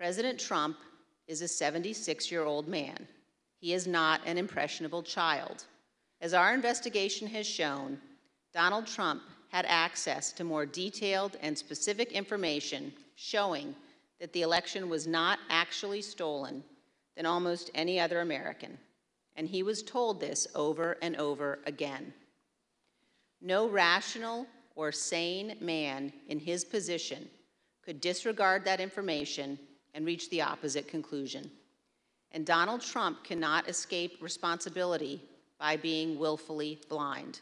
President Trump is a 76 year old man. He is not an impressionable child. As our investigation has shown, Donald Trump had access to more detailed and specific information showing that the election was not actually stolen than almost any other American. And he was told this over and over again. No rational or sane man in his position could disregard that information and reach the opposite conclusion. And Donald Trump cannot escape responsibility by being willfully blind.